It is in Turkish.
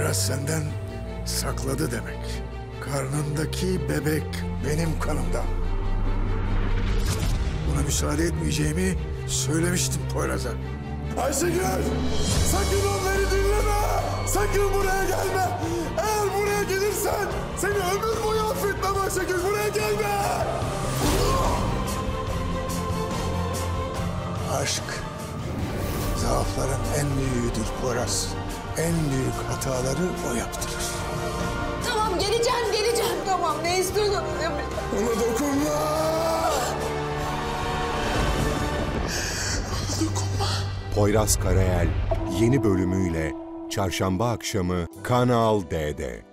Poyraz senden sakladı demek. Karnındaki bebek benim kanımda. Buna müsaade etmeyeceğimi söylemiştim Poyraz'a. Ayşegül! Sakın onları dinleme! Sakın buraya gelme! Eğer buraya gelirsen seni ömür boyu affetmem Ayşegül! Buraya gelme! Aşk zaafların en büyüğüdür Poyraz. En büyük hataları o yaptırır. Tamam geleceğim geleceğim. Tamam ne istiyorsanız yapacağım. Ona dokunma! Poyraz Karayel yeni bölümüyle çarşamba akşamı Kanal D'de.